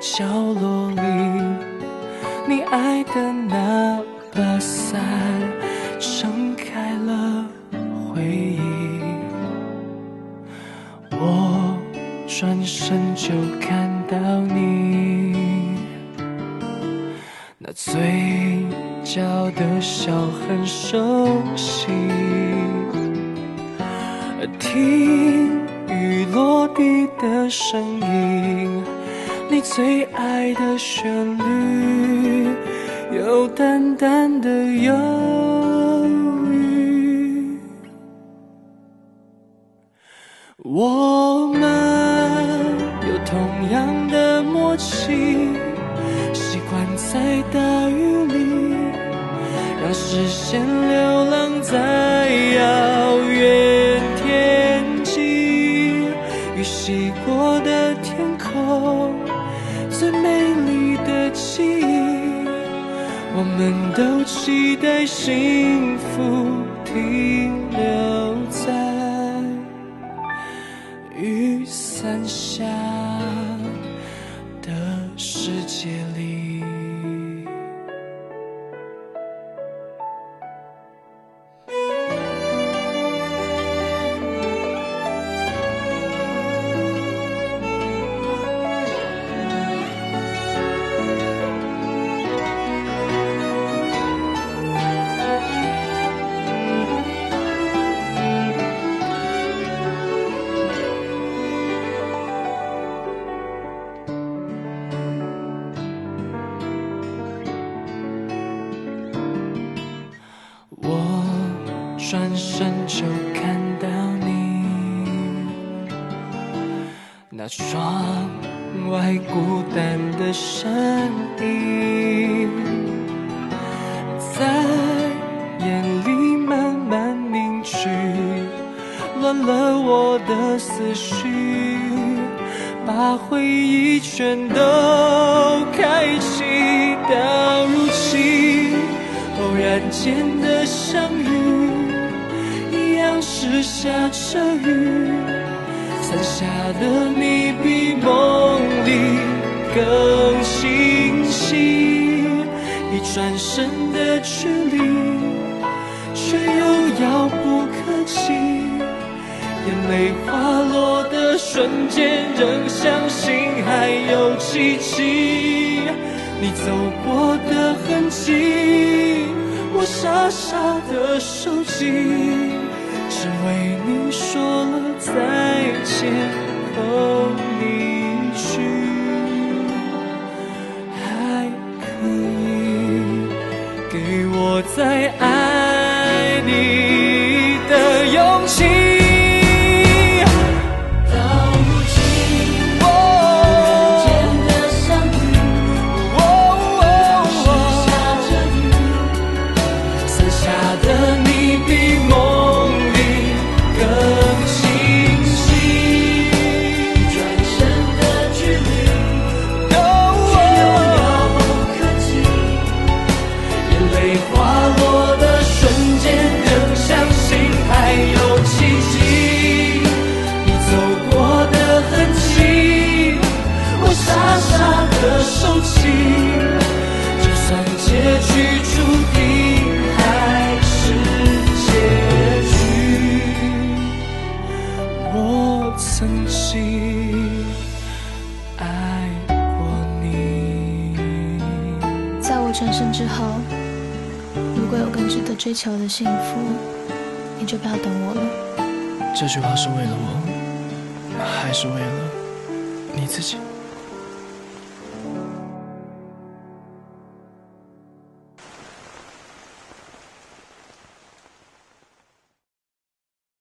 角落里，你爱的那把伞撑开了回忆。我转身就看到你，那嘴角的笑很熟悉。听雨落地的声音，你最爱的旋律，有淡淡的忧郁。我们有同样的默契，习惯在大雨里，让视线流浪我们都期待幸福停留在。雨伞下转身就看到你，那窗外孤单的身影，在眼里慢慢凝聚，乱了我的思绪，把回忆全都开启。到如今，偶然间的相遇，是下着雨，伞下的你比梦里更清晰。一转身的距离，却又遥不可及。眼泪滑落的瞬间，仍相信还有奇迹。你走过的痕迹，我傻傻的收集，只为你说了再见后离去，还可以给我再爱你的勇气。爱过你。在我转身之后，如果有更值得追求的幸福，你就不要等我了。这句话是为了我，还是为了你自己？